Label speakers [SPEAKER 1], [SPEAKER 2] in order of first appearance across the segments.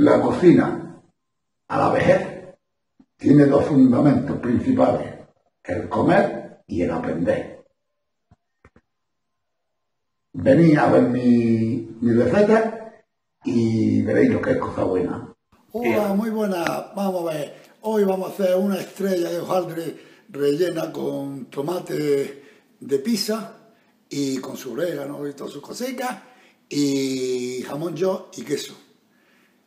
[SPEAKER 1] La cocina a la vejez tiene dos fundamentos principales, el comer y el aprender. Venid a ver mi, mi receta y veréis lo que es cosa buena.
[SPEAKER 2] Hola, muy buena. Vamos a ver. Hoy vamos a hacer una estrella de hojaldre rellena con tomate de pizza y con su orégano y todas sus cositas y jamón yo y queso.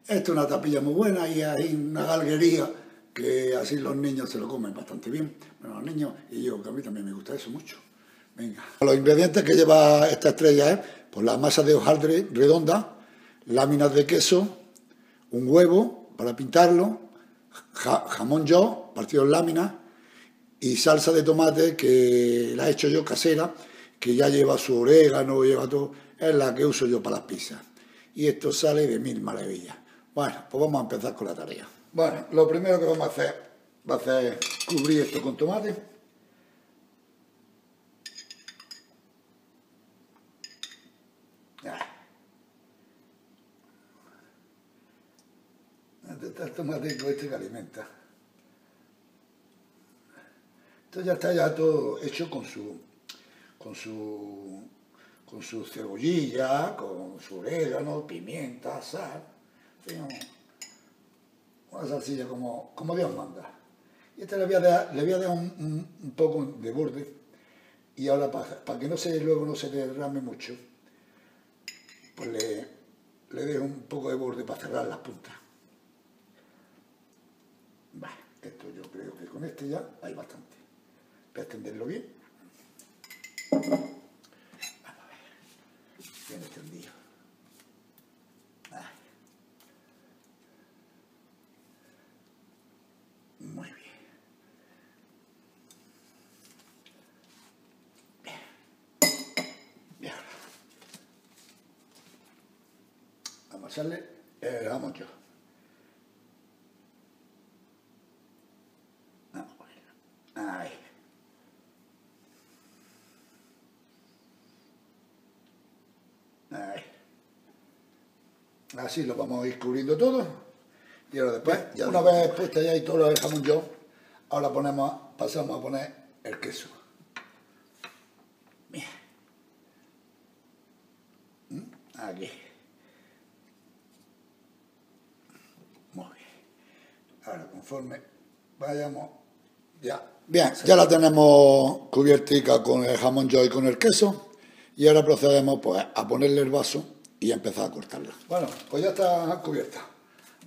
[SPEAKER 2] Esto es una tapilla muy buena y hay una galguería que así los niños se lo comen bastante bien. Bueno, los niños y yo, que a mí también me gusta eso mucho. Venga. Los ingredientes que lleva esta estrella es pues la masa de hojaldre redonda, láminas de queso, un huevo para pintarlo, jamón yo, partido en láminas, y salsa de tomate que la he hecho yo casera, que ya lleva su orégano, lleva todo, es la que uso yo para las pizzas. Y esto sale de mil maravillas. Bueno, pues vamos a empezar con la tarea. Bueno, lo primero que vamos a hacer va a ser cubrir esto con tomate. Este está el tomate este que alimenta. Esto ya está ya todo hecho con su con su con su cebollilla, con su orégano, pimienta, sal, una salsilla como, como Dios manda. Y esta le voy a dar, le voy a dar un, un, poco de borde y ahora para, para, que no se, luego no se derrame mucho, pues le, le dejo un poco de borde para cerrar las puntas. Vale, esto yo creo que con este ya hay bastante. Voy a extenderlo bien. Vamos a ver. Bien extendido. Muy bien. Bien. Vamos a hacerle el jamón yo. Así lo vamos a ir cubriendo todo. Y ahora después, una vez puesta ya y todo lo jamón yo, ahora ponemos, pasamos a poner el queso. Bien. ¿Mm? Aquí. Muy bien. Ahora conforme vayamos, ya. Bien, ya la tenemos cubiertica con el jamón yo y con el queso. Y ahora procedemos pues, a ponerle el vaso y empezar a cortarla. Bueno, pues ya está cubierta.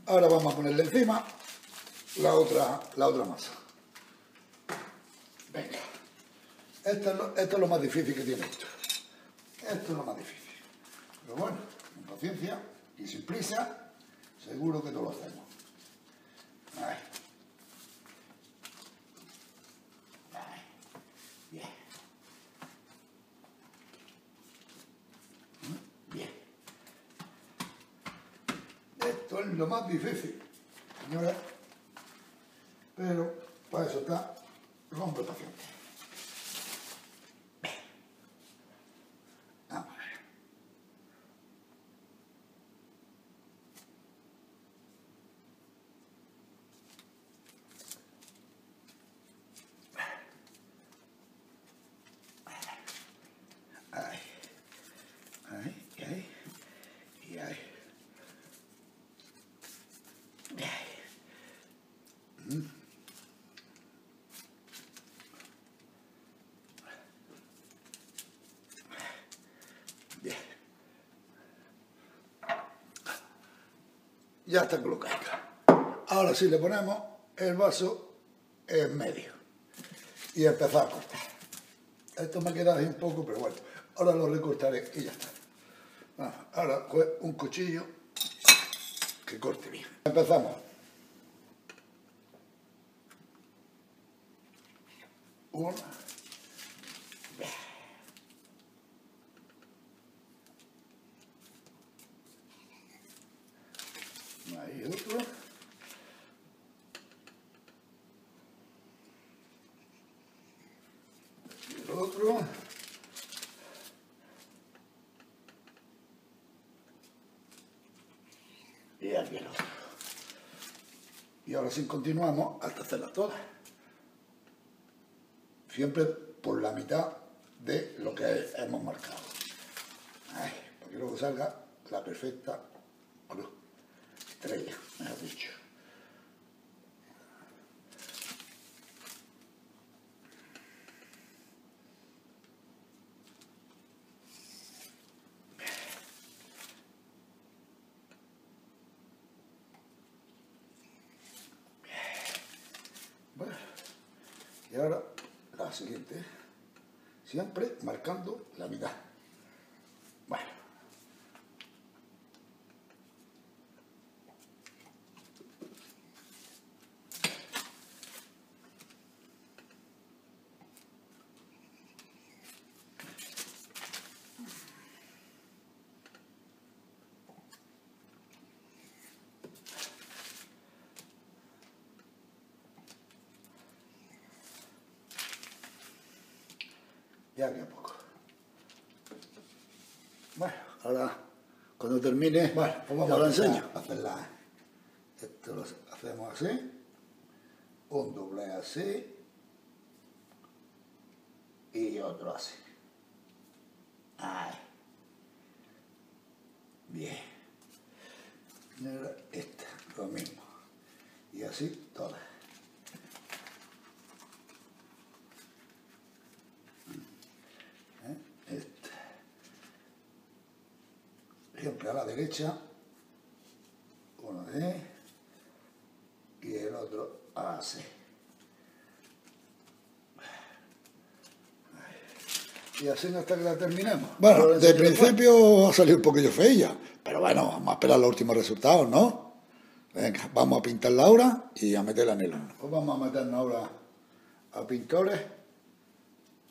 [SPEAKER 2] Ahora vamos a ponerle encima la otra, la otra masa. Venga. Esto es, lo, esto es lo más difícil que tiene esto. Esto es lo más difícil. Pero bueno, con paciencia y sin prisa, seguro que todo lo hacemos. Ahí. Lo más difícil, señora. Pero para eso está el hombre ya está colocado. Ahora sí le ponemos el vaso en medio y empezar a cortar. Esto me ha quedado un poco, pero bueno, ahora lo recortaré y ya está. ahora un cuchillo que corte bien. Empezamos. Una. Otro. Y el otro. Y aquí el otro. ahora sí continuamos hasta hacerlas todas. Siempre por la mitad de lo que hemos marcado. Para que luego salga la perfecta cruz. Estrella, y ahora la siguiente, siempre marcando la mitad. Bueno. Ya que a poco. Bueno, ahora cuando termine,
[SPEAKER 1] Bueno, pues vamos a
[SPEAKER 2] lo
[SPEAKER 1] empezar
[SPEAKER 2] enseño.
[SPEAKER 1] a hacerla.
[SPEAKER 2] Esto lo hacemos así, un doble así y otro así. Ay. Bien. Y ahora esta, lo mismo. Y así todas. ¿Eh? Esta. Siempre a la derecha uno de y el otro así. Y así hasta que la terminemos. Bueno, de principio ha salido un poquillo feilla, pero bueno, vamos a esperar los últimos resultados, ¿no? Venga, vamos a pintarla ahora y a meterla en el horno. Pues vamos a meternos ahora a pintores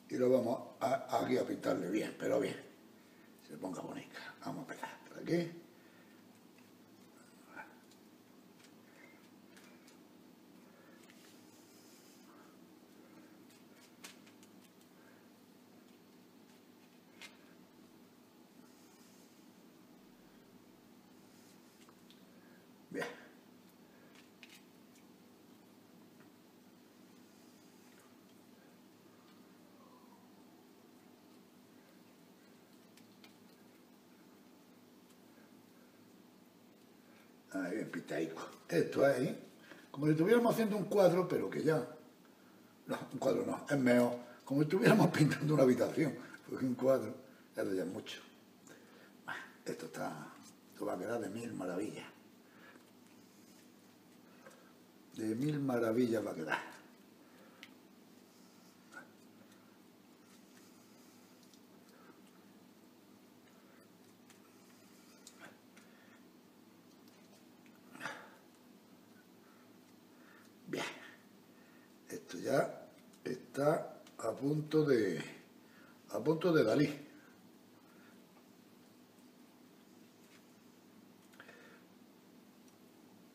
[SPEAKER 2] y lo vamos a- aquí a pintarle bien, pero bien. Se ponga bonita. Vamos a empezar por aquí. Bien. Pintaico. Esto es ahí, como si estuviéramos haciendo un cuadro, pero que ya. No, un cuadro no, es mejor. Como si estuviéramos pintando una habitación, porque un cuadro, ya es mucho. Bah, Esto está. Esto va a quedar de mil maravillas. De mil maravillas va a quedar. Bien. Esto ya está a punto de. a punto de Dalí.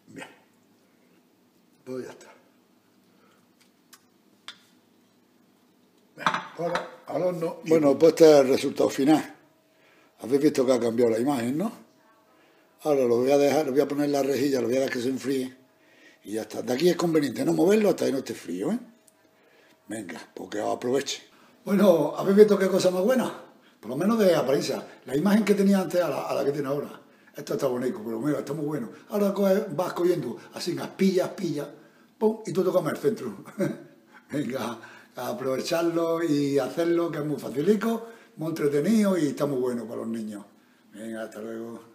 [SPEAKER 2] Bien. Pues ya está. Bien. Bueno, pues este es el resultado final. Habéis visto que ha cambiado la imagen, ¿no? Ahora lo voy a dejar, lo voy a poner en la rejilla, lo voy a dejar que se enfríe. Y ya está. De aquí es conveniente no moverlo hasta que no esté frío, ¿eh? Venga, porque aproveche. Bueno, ¿habéis visto qué cosa más buena? Por lo menos de apariencia. La imagen que tenía antes a la, que tiene ahora. Esto está bonito, pero mira, está muy bueno. Ahora vas cogiendo así, pillas, pillas, pum, y tú tocas el centro. Venga, aprovecharlo y hacerlo, que es muy facilico, muy entretenido y está muy bueno para los niños. Venga, hasta luego.